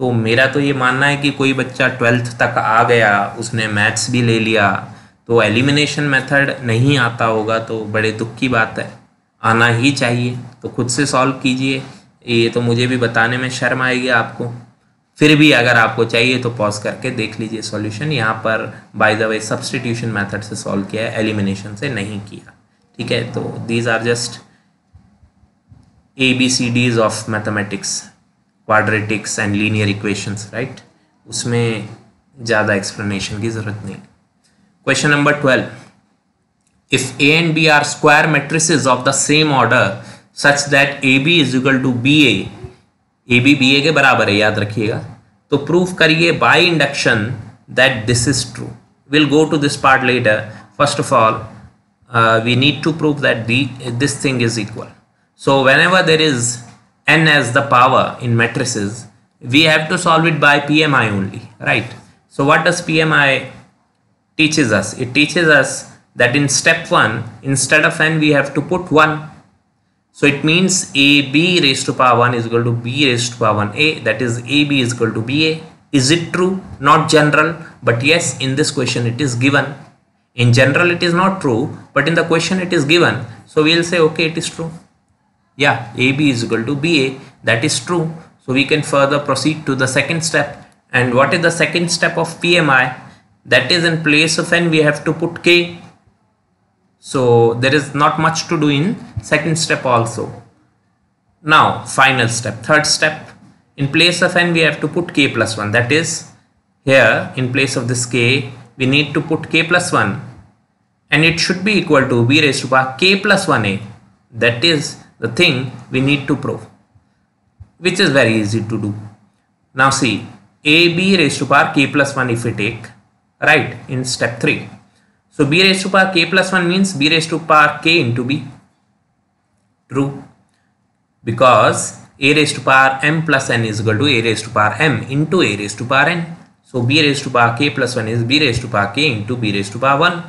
तो मेरा तो ये मानना है कि कोई बच्चा ट्वेल्थ तक आ गया, उसने मैथ्स भी ले लिया तो एलिमिनेशन मेथड नहीं आता होगा तो बड़े दुख की बात है। आना ही चाहिए। तो खुद से सॉल्व कीजिए। ये तो मुझे भी बताने में शर्म आएगी आपको। फिर भी अगर आपको चाहिए तो पॉज करके देख लीजिए सॉल्यूशन यहाँ पर by the way substitution method से सॉल्व किया है। एलिमिनेशन से नहीं किया। ठीक है? तो these are just A B C D's of mathematics quadratics and linear equations right उसमें ज़्यादा एक्सप्लेनेशन की ज़रूरत नहीं Question number twelve if A and B are square matrices of the same order such that A B is equal to B A A B B A के बराबर है याद रखिएगा तो प्रूफ करिए by induction that this is true will go to this part later first of all we need to prove that this thing is equal So whenever there is n as the power in matrices, we have to solve it by PMI only, right? So what does PMI teaches us? It teaches us that in step 1, instead of n, we have to put 1. So it means AB raised to power 1 is equal to B raised to power 1A, that is AB is equal to BA. Is it true? Not general, but yes, in this question it is given. In general it is not true, but in the question it is given. So we'll say, okay, it is true yeah ab is equal to ba that is true so we can further proceed to the second step and what is the second step of pmi that is in place of n we have to put k. So there is not much to do in second step also. Now final step third step. In place of n we have to put k plus 1 that is here in place of this k we need to put k plus 1 and it should be equal to b raised to power k plus 1a that is the thing we need to prove which is very easy to do. Now see ab raised to power k plus 1 if we take right in step 3 so b raised to power k plus 1 means b raised to power k into b. True. Because a raised to power m plus n is equal to a raised to power m into a raised to power n. So b raised to power k plus 1 is b raised to power k into b raised to power 1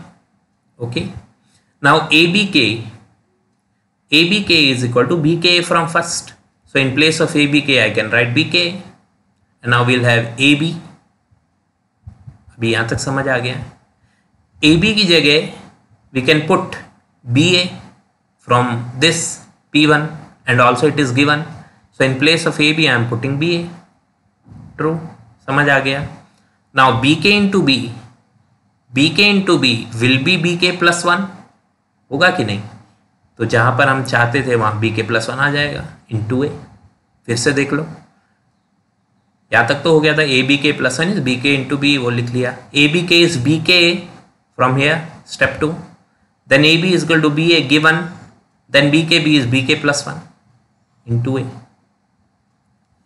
okay. Now abk abk is equal to bk from first. So in place of abk I can write bk and now we'll have ab. अभी यहाँ तक समझ आ गया। ए बी की जगह we can put B A from this P one and also it is given so in place of A B I am putting B A true समझ आ गया। Now B k into B B k into B will be B k plus one होगा कि नहीं? तो जहाँ पर हम चाहते थे वहाँ बी के प्लस वन आ जाएगा इन टू ए फिर से देख लो। यहाँ तक तो हो गया था A B k plus one is B k into B वो लिख लिया। A B k is B k from here step two then A B is equal to B A given then B k B is B k plus one into A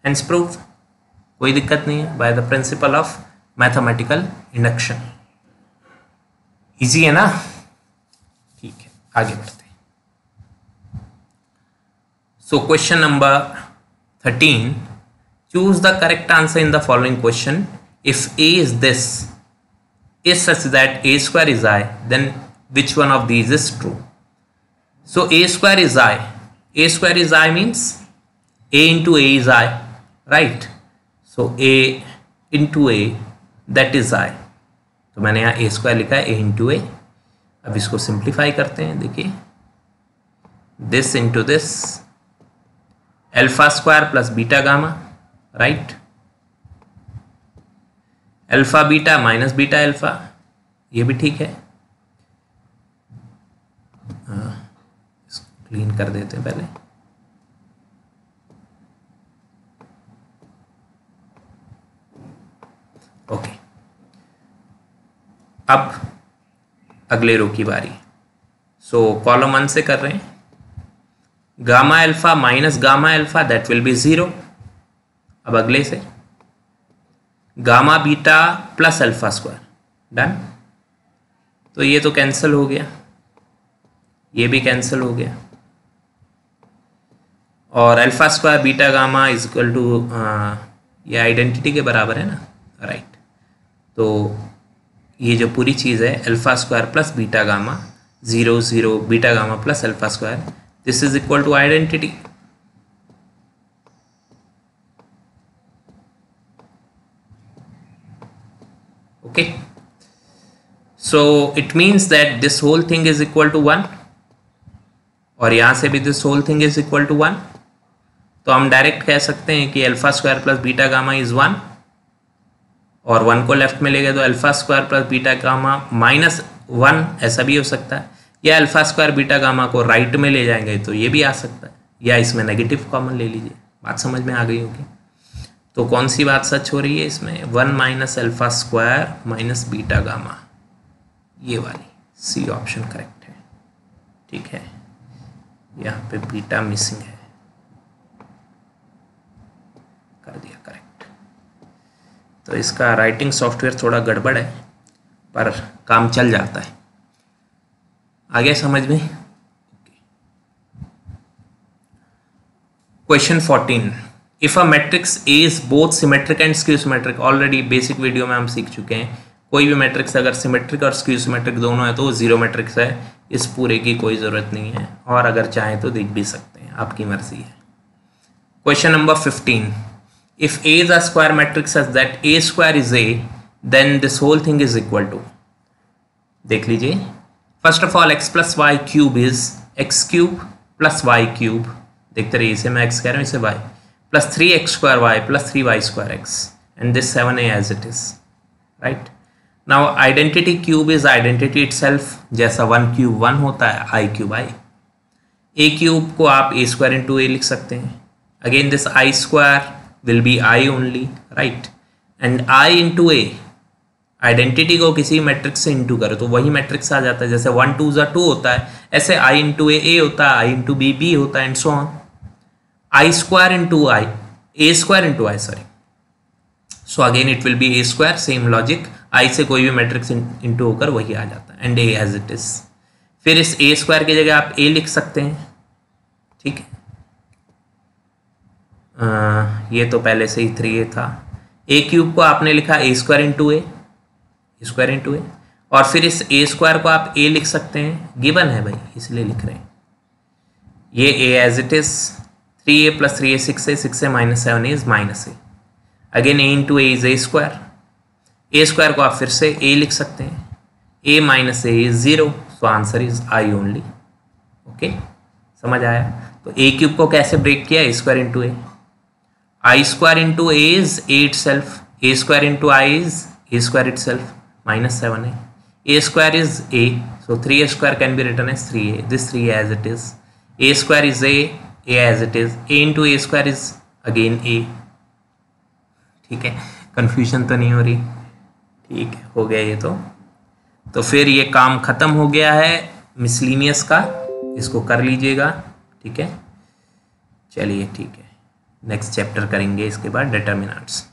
and proof कोई दिक्कत नहीं है by the principle of mathematical induction easy है ना? ठीक है, आगे बढ़ते सो question number thirteen choose the correct answer in the following question if A is this is such that a square is i then which one of these is true so a square is i a square is i means a into a is i right so a into a that is i तो मैंने यहाँ ए स्क्वायर लिखा है ए इंटू ए अब इसको सिंप्लीफाई करते हैं देखिए this into this alpha square plus beta gamma right alpha beta minus beta alpha ये भी ठीक है। क्लीन कर देते हैं पहले। ओके अब अगले रो की बारी। सो कॉलम वन से कर रहे हैं। Gamma alpha minus gamma alpha that will be zero अब अगले से, gamma beta plus alpha square, done? तो ये तो कैंसिल हो गया, ये भी कैंसिल हो गया। और alpha square beta gamma is equal to ये आइडेंटिटी के बराबर है ना? राइट तो ये जो पूरी चीज़ है, alpha square plus beta gamma, zero zero, beta gamma plus alpha square this is equal to identity okay. So, it means that this whole thing is equal to one और यहाँ से भी this whole thing is equal to one तो हम डायरेक्ट कह सकते हैं कि alpha square plus beta gamma is one और वन को लेफ़्ट में ले गए तो alpha square plus beta gamma minus one ऐसा भी हो सकता है। या अल्फ़ा स्क्वायर बीटा गामा को राइट में ले जाएँगे तो ये भी आ सकता है। या इसमें नेगेटिव कॉमन ले लीजिए। बात समझ में आ गई होगी। तो कौन सी बात सच हो रही है इसमें? One minus alpha square minus beta gamma. ये वाली, सी ऑप्शन करेक्ट है। ठीक है? यहाँ पे बीटा मिसिंग है। कर दिया, करेक्ट। तो इसका राइटिंग सॉफ्टवेयर थोड़ा गड़बड़ है, पर काम चल जाता है। आगे समझ में? Question fourteen. If a matrix is both symmetric and skew symmetric already basic video में हम सीख चुके हैं। कोई भी मैट्रिक्स अगर सिमेट्रिक और स्क्यू सिमेट्रिक दोनों है तो वो ज़ीरो मैट्रिक्स है। इस पूरे की कोई ज़रूरत नहीं है। और अगर चाहें तो देख भी सकते हैं। आपकी मर्ज़ी है। Question number fifteen if A is a square matrix as that A square is A then this whole thing is equal to देख लीजिए। First of all x plus y cube is x cube plus y cube देखते रहिए, इसे मैं एक्स कह रहा हूँ, इसे y y plus three y square x and this seven A as it is right now identity cube is identity it जैसा वन क्यूब वन होता है I cube I A cube को आप ए स्क्वायर इंटू ए लिख सकते हैं। Again this I square will be I only right and I into A identity को किसी मैट्रिक्स से इंटू करो तो वही मैट्रिक्स आ जाता है। जैसे वन टू ज़ा टू होता है, ऐसे आई इंटू ए ए होता है आई इंटू बी बी होता है and so on I square into I A square into I sorry so again it will be A square same logic I से कोई भी मैट्रिक्स इंटू होकर वही आ जाता है and A as it is फिर इस ए स्क्वायर की जगह आप ए लिख सकते हैं। ठीक है? ये तो पहले से ही थ्री ए था। ए क्यूब को आपने लिखा A square into A square into A और फिर इस ए स्क्वायर को आप ए लिख सकते हैं। गिवन है भाई, इसलिए लिख रहे हैं। ये A as it is three A plus three A six A six A minus seven A is minus A again A into A is A square A square को आप फिर से ए लिख सकते हैं। A minus A is zero so answer is I only okay समझ आया? तो ए क्यूब को कैसे ब्रेक किया? A square into A I square into A is A itself A square into I is A square itself minus seven है A square is A so three A square can be return as three A this three as it is A square is A A as it is A into A square is again A ठीक है? कन्फ्यूज़न तो नहीं हो रही। ठीक है, हो गया ये तो। तो फिर ये काम ख़त्म हो गया है मिसलिनियस का। इसको कर लीजिएगा। ठीक है? चलिए, ठीक है। नेक्स्ट चैप्टर करेंगे इसके बाद डिटर्मिनेंट्स